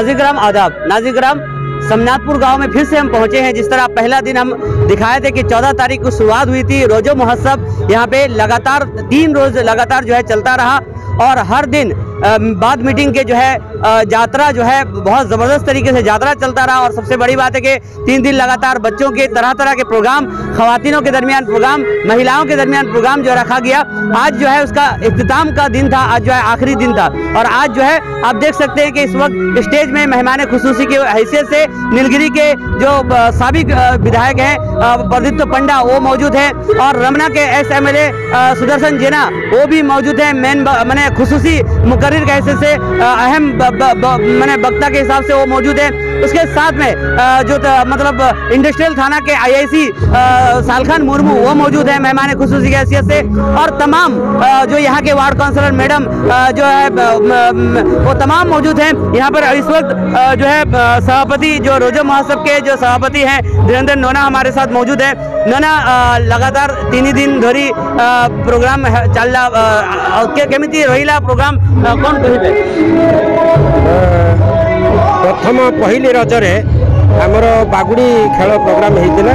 नाजिग्राम आदाब। नाजिग्राम समनाथपुर गाँव में फिर से हम पहुँचे हैं, जिस तरह पहला दिन हम दिखाए थे कि 14 तारीख को शुरुआत हुई थी, रोजो महोत्सव। यहाँ पे लगातार, तीन रोज लगातार जो है चलता रहा और हर दिन बाद मीटिंग के जो है यात्रा जो है, बहुत ज़बरदस्त तरीके से यात्रा चलता रहा और सबसे बड़ी बात है कि तीन दिन लगातार बच्चों के तरह तरह के प्रोग्राम, खवातीनों के दरमियान प्रोग्राम, महिलाओं के दरमियान प्रोग्राम जो रखा गया। आज जो है उसका इख्तिताम का दिन था, आज जो है आखिरी दिन था। और आज जो है, आप देख सकते हैं कि इस वक्त स्टेज में मेहमान खसूसी की हैसियत से नीलगिरी के जो सबक विधायक हैं प्रदीप्त पंडा वो मौजूद हैं और रमना के एस एम सुदर्शन जेना वो भी मौजूद हैं। मेन मैंने खसूसी मुकर्र के हैसियत से अहम मैंने वक्ता के हिसाब से वो मौजूद है। उसके साथ में जो मतलब इंडस्ट्रियल थाना के आईआईसी सालखान मुर्मू, वो मौजूद है मेहमान खसूस की हैसियत से। और तमाम जो यहाँ के वार्ड काउंसलर मैडम जो है वो तमाम मौजूद हैं। यहाँ पर इस वक्त जो है सभापति, जो रोजो महोत्सव के जो सभापति हैं, धीरेन्द्र नोना हमारे साथ मौजूद है। नोना लगातार तीन ही दिन धरी प्रोग्राम चल रहा कमिटी रही प्रोग्राम कौन कही ପ୍ରଥମ ପହିଲି ରଜରେ ଆମର ବାଗୁଡ଼ି ଖେଳ ପ୍ରୋଗ୍ରାମ ହେଇଥିଲା।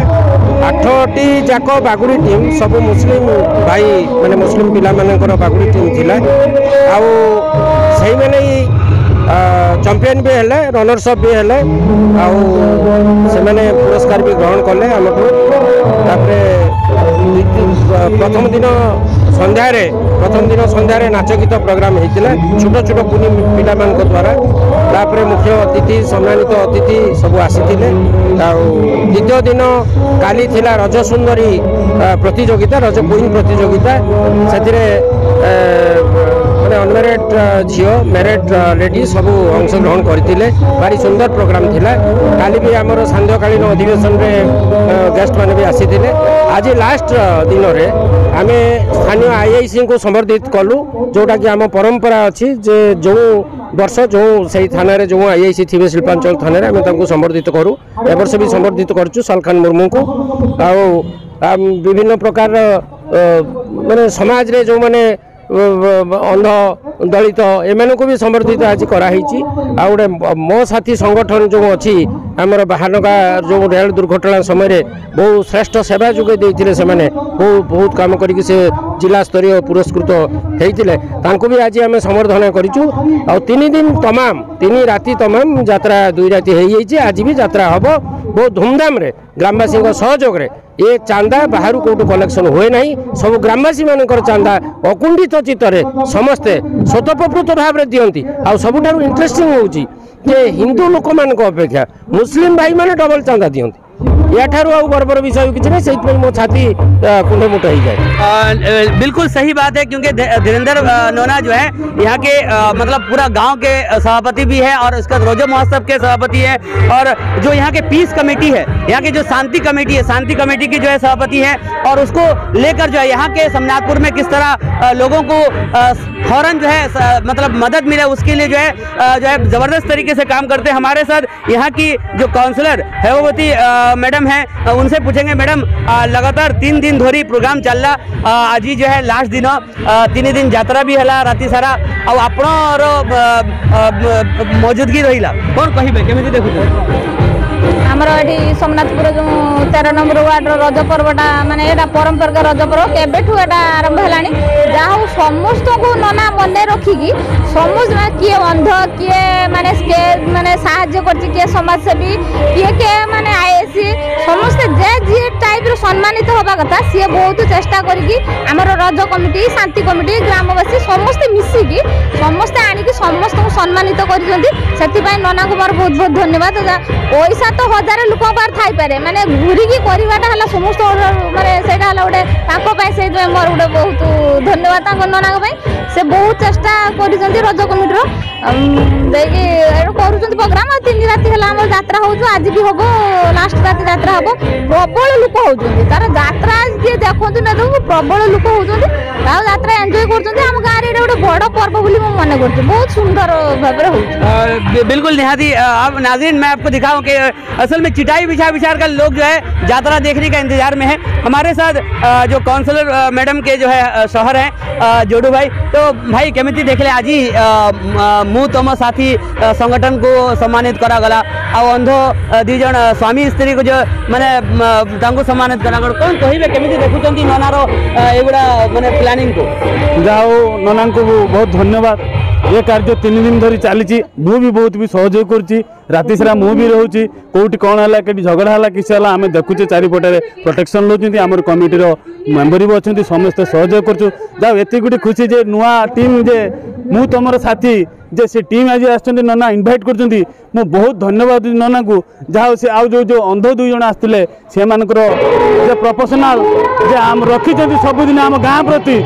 ଆଠଟି ଯାକ ବାଗୁଡ଼ି ଟିମ୍ ସବୁ ମୁସଲିମ ଭାଇ ମାନେ ମୁସଲିମ ପିଲାମାନଙ୍କର ବାଗୁଡ଼ି ଟିମ୍ ଥିଲା। ଆଉ ସେଇମାନେ ହିଁ ଚମ୍ପିଆନ ବି ହେଲେ ରନର୍ସ ଅପ୍ ବି ହେଲେ ଆଉ ସେମାନେ ପୁରସ୍କାର ବି ଗ୍ରହଣ କଲେ ଆମଠୁ। ତାପରେ ପ୍ରଥମ ଦିନ ସନ୍ଧ୍ୟାରେ ପ୍ରଥମ ଦିନ ସନ୍ଧ୍ୟାରେ ନାଚ ଗୀତ ପ୍ରୋଗ୍ରାମ ହେଇଥିଲା ଛୋଟ ଛୋଟ କୁନି ପିଲାମାନଙ୍କ ଦ୍ୱାରା ତାପରେ ମୁଖ୍ୟ ଅତିଥି ସମ୍ମାନିତ ଅତିଥି ସବୁ ଆସିଥିଲେ। ଆଉ ଦ୍ୱିତୀୟ ଦିନ କାଲି ଥିଲା ରଜ ସୁନ୍ଦରୀ ପ୍ରତିଯୋଗିତା ରଜ କୁଇନ୍ ପ୍ରତିଯୋଗିତା। ସେଥିରେ ଝିଅ ମ୍ୟାରେଡ୍ ଲେଡି ସବୁ ଅଂଶଗ୍ରହଣ କରିଥିଲେ। ଭାରି ସୁନ୍ଦର ପ୍ରୋଗ୍ରାମ ଥିଲା। କାଲି ବି ଆମର ସାନ୍ଧ୍ୟକାଳୀନ ଅଧିବେଶନରେ ଗେଷ୍ଟ ମାନେ ବି ଆସିଥିଲେ। ଆଜି ଲାଷ୍ଟ ଦିନରେ ଆମେ ସ୍ଥାନୀୟ ଆଇଆଇସିଙ୍କୁ ସମର୍ଦ୍ଧିତ କଲୁ ଯେଉଁଟାକି ଆମ ପରମ୍ପରା ଅଛି ଯେ ଯେଉଁ ବର୍ଷ ଯେଉଁ ସେଇ ଥାନାରେ ଯେଉଁ ଆଇଆଇସି ଥିବେ ଶିଳ୍ପାଞ୍ଚଳ ଥାନାରେ ଆମେ ତାଙ୍କୁ ସମର୍ଦ୍ଧିତ କରୁ। ଏ ବର୍ଷ ବି ସମର୍ଦ୍ଧିତ କରୁଛୁ ସଲଖାନ ମୁର୍ମୁଙ୍କୁ। ଆଉ ଆମ୍, ବିଭିନ୍ନ ପ୍ରକାରର ଅ, ମାନେ ସମାଜରେ ଯେଉଁମାନେ ଅନ୍ଧ ଦଳିତ ଏମାନଙ୍କୁ ବି ସମର୍ଦ୍ଧିତ ଆଜି କରାହେଇଛି। ଆଉ ଗୋଟେ ମୋ ସାଥୀ ସଂଗଠନ ଯେଉଁ ଅଛି ଆମର ବାହାନଗା ଯେଉଁ ରେଳ ଦୁର୍ଘଟଣା ସମୟରେ ବହୁ ଶ୍ରେଷ୍ଠ ସେବା ଯୋଗାଇ ଦେଇଥିଲେ ସେମାନେ ବହୁ ବହୁତ କାମ କରିକି ସେ ଜିଲ୍ଲା ସ୍ତରୀୟ ପୁରସ୍କୃତ ହେଇଥିଲେ। ତାଙ୍କୁ ବି ଆଜି ଆମେ ସମ୍ବର୍ଦ୍ଧନା କରିଛୁ। ଆଉ ତିନି ଦିନ ତମାମ ତିନି ରାତି ତମାମ ଯାତ୍ରା ଦୁଇ ରାତି ହେଇଯାଇଛି। ଆଜି ବି ଯାତ୍ରା ହେବ। ବହୁତ ଧୁମଧାମରେ ଗ୍ରାମବାସୀଙ୍କ ସହଯୋଗରେ ଏ ଚାନ୍ଦା ବାହାରୁ କେଉଁଠୁ କଲେକ୍ସନ ହୁଏ ନାହିଁ। ସବୁ ଗ୍ରାମବାସୀମାନଙ୍କର ଚାନ୍ଦା ଅକୁଣ୍ଡିତ ଚିତ୍ତରେ ସମସ୍ତେ ସ୍ୱତଃପ୍ରବୃତ ଭାବରେ ଦିଅନ୍ତି। ଆଉ ସବୁଠାରୁ ଇଣ୍ଟରେଷ୍ଟିଂ ହେଉଛି ଯେ ହିନ୍ଦୁ ଲୋକମାନଙ୍କ ଅପେକ୍ଷା ମୁସଲିମ ଭାଇମାନେ ଡବଲ ଚାନ୍ଦା ଦିଅନ୍ତି। યાઠારુ આવું ગર્વર વિષય કિછ નહીં સેઇતપઈ મો છાતી કુંડે बिल्कुल सही बात है क्योंकि धीरेन्द्र नोना जो है यहाँ के मतलब पूरा गाँव के सभापति भी है, और उसका रोजो महोत्सव के सभापति है, और जो यहाँ के पीस कमेटी है यहाँ की जो शांति कमेटी है, शांति कमेटी की जो है सभापति है, और उसको लेकर जो है यहाँ के समनाथपुर में किस तरह लोगों को फ़ौरन जो है मतलब मदद मिले, उसके लिए जो है जो है, ज़बरदस्त तरीके से काम करते हैं हमारे साथ। यहाँ की जो काउंसलर हेमावती मैडम मैडम है उनसे पूछेंगे, मैडम लगातार तीन दिन धोरी प्रोग्राम चल रहा आज जो है लास्ट दिन तीन दिन जरा भी है राति सारा आपण मौजूदगी रही कौन कहे कमी देखु आमर ये सोमनाथपुर जो तेरह नंबर वार्ड रज पर्वटा मानने परंपरिक रज पर्व केवटा आरंभ है समस्त को नना मन रखिकी समस्त किए अंध किए मानने मैंने मानने साय करे समाजसेवी किए किए मानने आई সম্মানিত হওয়া কথা। সি বহুত চেষ্টা করি আমার রজ কমিটি শান্তি কমিটি গ্রামবাসী সমস্তে মিশিকি সমস্তে আনিকি সমস্ত সম্মানিত করছেন সেপাই ননা কুমার বহু বহু ধন্যবাদ পয়সা তো হাজার লোক থাইপরে মানে ঘুরিকি করাটা হল সমস্ত মানে সেটা হল গোটে তাঁর সেই মোর গোটে বহু ধন্যবাদ তাঁর ননাকে ବହୁତ ଧନ୍ୟବାଦ ତାଙ୍କ ନନାଙ୍କ ପାଇଁ ସେ ବହୁତ ଚେଷ୍ଟା କରିଛନ୍ତି ରଜ କମିଟିର। ଉମ୍, ଦେଇକି ଏଇଟା କରୁଛନ୍ତି ପ୍ରୋଗ୍ରାମ ଆଉ ତିନି ରାତି ହେଲା ଆମର ଯାତ୍ରା ହଉଛି ଆଜି ବି ହବ ଲାଷ୍ଟ ରାତି ଯାତ୍ରା ହବ। ପ୍ରବଳ ଲୋକ ହଉଛନ୍ତି। ତାର ଯାତ୍ରା ଯିଏ ଦେଖନ୍ତୁ ନା ଦେଖୁ ପ୍ରବଳ ଲୋକ ହଉଛନ୍ତି। ଆଉ ଯାତ୍ରା ଏନ୍ଜୟ କରୁଛନ୍ତି ଆମ ଗାଁରେ ଏଇଟା ଗୋଟେ ବଡ଼ ପର୍ବ ବୋଲି ମୁଁ ମନେ କରୁଛି ବହୁତ ସୁନ୍ଦର ଭାବରେ ହଉଛି अ, बि- बिल्कुल निहादी अ, अब नाजरीन मैं आपको दिखाऊं कि असल में चिटाई बिछा बिछा कर लोग जो है यात्रा देखने का इंतजार में है हमारे साथ अ, जो काउंसलर अ, मैडम के जो है अ, शहर हैं अ, जोडू भाई तो भाई केमिति देखले आज ମୁଁ ତମ ସାଥୀ अ, संगठन को सम्मानित କରାଗଲା ଆଉ ଅନ୍ଧ अ, ଦି ଜଣ ସ୍ୱାମୀ ସ୍ତ୍ରୀକୁ ଯୋଉ ମାନେ ମ, ତାଙ୍କୁ ସମ୍ମାନିତ କରାଗଲା କ'ଣ କହିବେ କେମିତି ଦେଖୁଛନ୍ତି ନନାର अ, ଏଇଗୁଡ଼ା ମାନେ ପ୍ଲାନିଂକୁ ଯାହା ହଉ ନନାଙ୍କୁ ବହୁତ ଧନ୍ୟବାଦ। ଏ କାର୍ଯ୍ୟ ତିନି ଦିନ ଧରି ଚାଲିଛି। ମୁଁ ବି ବହୁତ ବି ସହଯୋଗ କରୁଛି। ରାତି ସାରା ମୁଁ ବି ରହୁଛି। କେଉଁଠି କ'ଣ ହେଲା କେଉଁଠି ଝଗଡ଼ା ହେଲା କିଛି ହେଲା ଆମେ ଦେଖୁଛେ ଚାରିପଟରେ ପ୍ରୋଟେକ୍ସନ୍ ନେଉଛନ୍ତି। ଆମର କମିଟିର ମେମ୍ବର ବି ଅଛନ୍ତି। ସମସ୍ତେ ସହଯୋଗ କରୁଛୁ। ଯାହା ହଉ ଏତିକି ଗୋଟେ ଖୁସି ଯେ ନୂଆ ଟିମ୍ ଯେ ମୁଁ ତମର ସାଥୀ ଯେ ସେ ଟିମ୍ ଆଜି ଆସିଛନ୍ତି ନନା ଇନଭାଇଟ୍ କରୁଛନ୍ତି। ମୁଁ ବହୁତ ଧନ୍ୟବାଦ ଦେଉଛି ନନାଙ୍କୁ। ଯାହା ହଉ ସେ ଆଉ ଯେଉଁ ଯେଉଁ ଅନ୍ଧ ଦୁଇ ଜଣ ଆସିଥିଲେ ସେମାନଙ୍କର प्रफेसनाल रखी सबुद आम गाँ प्रति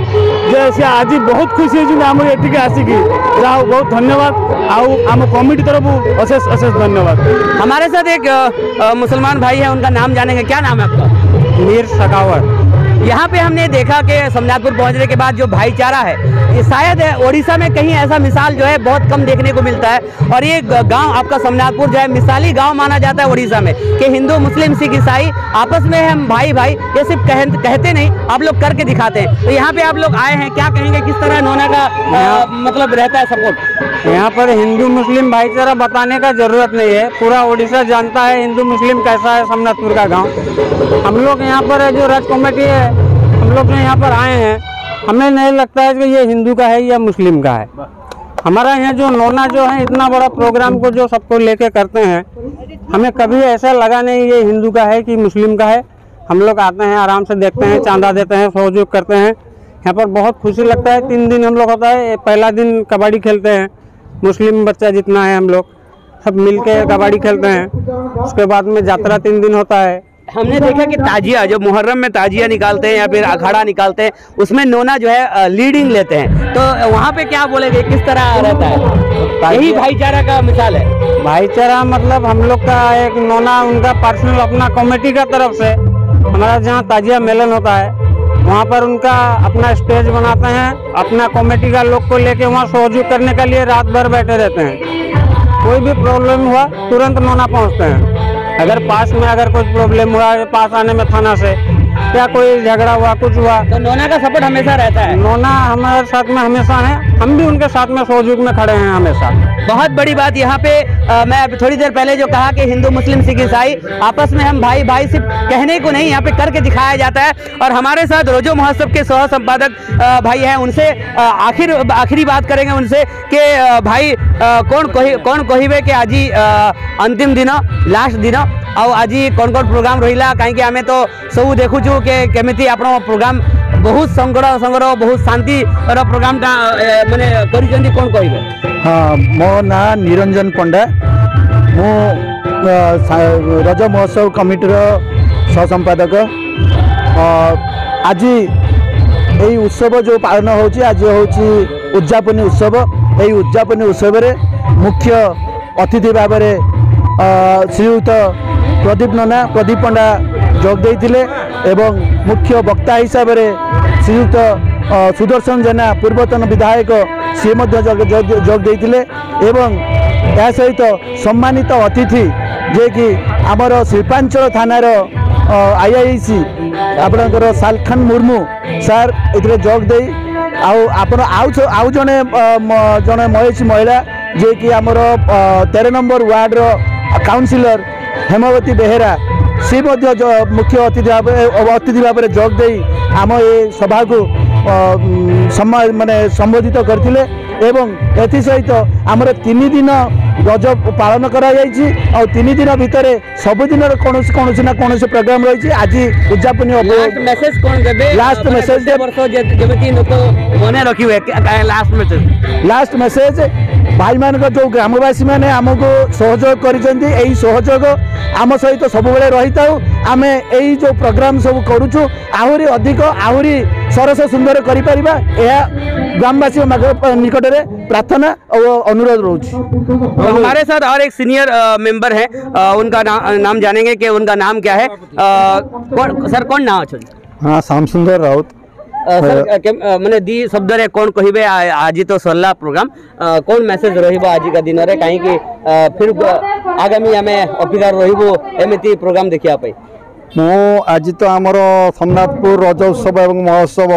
जे सी आज बहुत खुशी होती आम आसिकी जा बहुत धन्यवाद आम कमिटी तरफ़ अशेष अशेष धन्यवाद हमारे साथ एक मुसलमान भाई है उनका नाम जानेंगे। क्या नाम है आपका? मीर सकावर यहाँ पे हमने देखा कि समनाथपुर पहुँचने के बाद जो भाईचारा है ये शायद उड़ीसा में कहीं ऐसा मिसाल जो है बहुत कम देखने को मिलता है। और ये गाँव आपका समनाथपुर जो है मिसाली गाँव माना जाता है उड़ीसा में कि हिंदू मुस्लिम सिख ईसाई आपस में हम भाई भाई ये सिर्फ़ कह, कहते नहीं आप लोग करके दिखाते हैं। तो यहाँ पे आप लोग आए हैं क्या कहेंगे किस तरह नोना का अ, मतलब रहता है सपोर्ट? यहाँ पर हिंदू मुस्लिम भाईचारा बताने का ज़रूरत नहीं है। पूरा उड़ीसा जानता है हिंदू मुस्लिम कैसा है समनाथपुर का गाँव। हम लोग यहाँ पर जो राज कमेटी है हम लोग जो यहाँ पर आए हैं, हमें नहीं लगता है कि ये हिंदू का है या मुस्लिम का है। हमारा यहाँ जो नोना जो है, इतना बड़ा प्रोग्राम को जो सबको लेके करते हैं, हमें कभी ऐसा लगा नहीं ये हिंदू का है कि मुस्लिम का है। हम लोग आते हैं, आराम से देखते हैं, चांदा देते हैं, सहयोग करते हैं। यहाँ पर बहुत खुशी लगता है, तीन दिन हम लोग होता है, पहला दिन कबड्डी खेलते हैं। मुस्लिम बच्चा जितना है हम लोग, सब मिल के कबड्डी खेलते हैं। उसके बाद में यात्रा तीन दिन होता है। हमने देखा कि ताजिया जो मुहर्रम में ताजिया निकालते हैं या फिर अखाड़ा निकालते हैं उसमें नोना जो है लीडिंग लेते हैं। तो वहाँ पे क्या बोलेंगे किस तरह रहता है? यही भाईचारा का मिसाल है। भाईचारा मतलब हम लोग का एक नोना उनका पर्सनल अपना कमेटी का तरफ़ से। हमारा जहाँ ताजिया मेलन होता है वहाँ पर उनका अपना स्टेज बनाते हैं अपना कमेटी का लोग को लेके वहाँ सहयोग करने के लिए रात भर बैठे रहते हैं। कोई भी प्रॉब्लम हुआ तुरंत नोना पहुँचते हैं। अगर पास में अगर कुछ प्रॉब्लम हुआ पास आने में थाना से या कोई झगड़ा हुआ कुछ हुआ? तो नोना का सपोर्ट हमेशा रहता है। नोना हमारे साथ में हमेशा है। हम भी उनके साथ में सहयोग में खड़े हैं हमेशा। बहुत बड़ी बात यहाँ पे अ, मैं अभी थोड़ी देर पहले जो कहा कि हिंदू मुस्लिम सिख ईसाई आपस में हम भाई भाई सिर्फ़ कहने को नहीं यहाँ पे करके दिखाया जाता है। और हमारे साथ रोजो महोत्सव के सह संपादक भाई हैं उनसे आखिर आखिरी बात करेंगे उनसे कि भाई कौन कही कौन कहिबे कि आज ही अंतिम दिन लास्ट दिन ଆଉ ଆଜି କ'ଣ କ'ଣ ପ୍ରୋଗ୍ରାମ ରହିଲା କାହିଁକି ଆମେ ତ ସବୁ ଦେଖୁଛୁ କି କେମିତି ଆପଣ ପ୍ରୋଗ୍ରାମ ବହୁତ ସଂଗଡ଼ ସଂଗଡ଼ ବହୁତ ଶାନ୍ତିର ପ୍ରୋଗ୍ରାମଟା ଏ, ମାନେ କରିଛନ୍ତି କ'ଣ କହିବେ ହଁ ମୋ ନାଁ ନିରଞ୍ଜନ ପଣ୍ଡା ମୁଁ ଅ, ସା- ରଜ ମହୋତ୍ସବ କମିଟିର ସହସମ୍ପାଦକ ଅ, ଆଜି ଏହି ଉତ୍ସବ ଯେଉଁ ପାଳନ ହେଉଛି ଆଜି ହେଉଛି ଉଦଯାପନୀ ଉତ୍ସବ ଏହି ଉଦଯାପନୀ ଉତ୍ସବରେ ମୁଖ୍ୟ ଅତିଥି ଭାବରେ ଅ, ଶ୍ରୀଯୁକ୍ତ प्रदीप नना प्रदीप पंडा जोग पण्डा मुख्य वक्ता हिसाब हिसाबले श्री सुदर्शन जेना पूर्वतन विधायक सि जे यहाँसहित सम्मान अतिथि जि आम शिल्पाञ्चल थान र आइआइसि आप साखान मुर्मु सारे जो आप आउ जे महेश महिला जे जिमर तेह्र नम्बर वार्ड र काउन्सिल ମ- ଜଣେ ମହିଷୀ ମହିଳା ଯିଏକି ଆମର ଅ, ତେର ନମ୍ବର ୱାର୍ଡ଼ର କାଉନସିଲର ହେମବତୀ ବେହେରା ସେ ମଧ୍ୟ ଜ- ମୁଖ୍ୟ ଅତିଥି ଭାବରେ ଅତିଥି ଭାବରେ ଯୋଗ ଦେଇ ଆମ ଏ ସଭାକୁ ଅ, ଉଁ, ସମ୍ମା- ମାନେ ସମ୍ବୋଧିତ କରିଥିଲେ ଏବଂ ଏଥିସହିତ ଆମର ତିନି ଦିନ ରଜ ପାଳନ କରାଯାଇଛି ଆଉ ତିନି ଦିନ ଭିତରେ ସବୁଦିନର କୌଣସି କୌଣସି ନା କୌଣସି ପ୍ରୋଗ୍ରାମ ରହିଛି ଆଜି ଉଦଯାପନୀ ଅବ- ଲାଷ୍ଟ ମେସେଜ କ'ଣ ଦେବେ Last ମାନେ message ଗୋଟେ ଦେ- ବର୍ଷ ଯେ- ଯେମିତି ଲୋକ ମନେ ରଖିବେ ଲାଷ୍ଟ ମେସେଜ ଲାଷ୍ଟ ମେସେଜ भाई मान जो ग्रामवासी मैंने आमको सहयोग करम सहित सब रही था आम यो प्रोग्राम सब कर आहरी अधिक आहरी सरस सुंदर कर ग्रामवासी निकट में प्रार्थना और अनुरोध रोच हमारे साथ और एक सीनियर मेंबर है। उनका ना, नाम जानेंगे कि उनका नाम क्या है। आ, कौन, सर कौन नाम हाँ श्याम सुंदर राउत। ମାନେ ଦି ଶବ୍ଦରେ କ'ଣ କହିବେ ଆ- ଆଜି ତ ସରିଲା ପ୍ରୋଗ୍ରାମ କ'ଣ ମେସେଜ ରହିବ ଆଜିକା ଦିନରେ କାହିଁକି ଅ, ଫିର ବ- ଆଗାମୀ ଆମେ ଅପେକ୍ଷାରେ ରହିବୁ ଏମିତି ପ୍ରୋଗ୍ରାମ ଦେଖିବା ପାଇଁ ମୁଁ ଆଜି ତ ଆମର ସୋମନାଥପୁର ରଜ ଉତ୍ସବ ଏବଂ ମହୋତ୍ସବ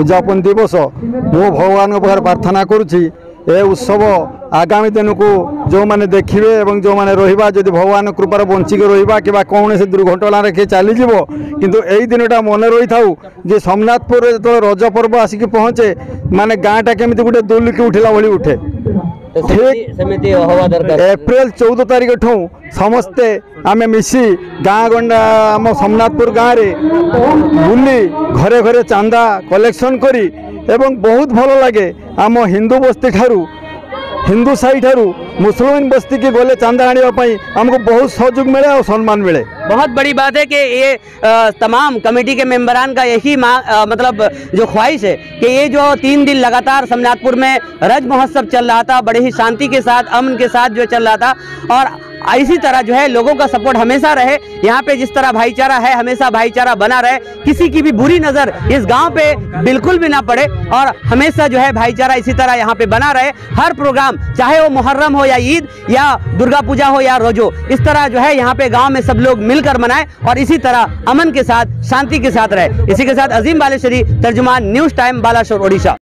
ଉଦ୍ଯାପନ ଦିବସ ମୁଁ ଭଗବାନଙ୍କ ପାଖରେ ପ୍ରାର୍ଥନା କରୁଛି ଏ ଉତ୍ସବ ଆଗାମୀ ଦିନକୁ ଯେଉଁମାନେ ଦେଖିବେ ଏବଂ ଯେଉଁମାନେ ରହିବା ଯଦି ଭଗବାନ କୃପାରେ ବଞ୍ଚିକି ରହିବା କିମ୍ବା କୌଣସି ଦୁର୍ଘଟଣାରେ କିଏ ଚାଲିଯିବ କିନ୍ତୁ ଏଇ ଦିନଟା ମନେ ରହିଥାଉ ଯେ ସୋମନାଥପୁରରେ ଯେତେବେଳେ ରଜ ପର୍ବ ଆସିକି ପହଞ୍ଚେ ମାନେ ଗାଁଟା କେମିତି ଗୋଟେ ଦୁଲିକି ଉଠିଲା ଭଳି ଉଠେ। ତ ସେମିତି ସେମିତି ହବା ଦରକାର। ଏପ୍ରିଲ ଚଉଦ ତାରିଖଠୁ ସମସ୍ତେ ଆମେ ମିଶି ଗାଁ ଗଣ୍ଡା ଆମ ସୋମନାଥପୁର ଗାଁରେ ବୁଲି ଘରେ ଘରେ ଚାନ୍ଦା କଲେକ୍ସନ୍ କରି ଏବଂ ବହୁତ ଭଲ ଲାଗେ ଆମ ହିନ୍ଦୁ ବସ୍ତି ଠାରୁ ହିନ୍ଦୁ ସାହି ଠାରୁ ମୁସଲମାନ ବସ୍ତିକି ଗଲେ ଚାନ୍ଦା ଆଣିବା ପାଇଁ ଆମକୁ ବହୁତ ସହଯୋଗ ମିଳେ ଆଉ ସମ୍ମାନ ମିଳେ बहुत बड़ी बात है कि ये तमाम कमेटी के मेंबरान का यही मांग मतलब जो ख्वाहिश है कि ये जो तीन दिन लगातार समनाथपुर में रज महोत्सव चल रहा था, बड़े ही शांति के साथ, अमन के साथ जो चल रहा था, और इसी तरह जो है लोगों का सपोर्ट हमेशा रहे, यहाँ पे जिस तरह भाईचारा है, हमेशा भाईचारा बना रहे, किसी की भी बुरी नज़र इस गाँव पे बिल्कुल भी ना पड़े, और हमेशा जो है भाईचारा इसी तरह यहाँ पे बना रहे। हर प्रोग्राम, चाहे वो मुहर्रम हो या ईद, या दुर्गा पूजा हो या रोजो, इस तरह जो है यहाँ पे गाँव में सब लोग मिलकर मनाए और इसी तरह अमन के साथ, शांति के साथ रहे। इसी के साथ अजीम बालेश्वरी, तर्जुमान न्यूज़ टाइम, बालाशोर, ओडिशा।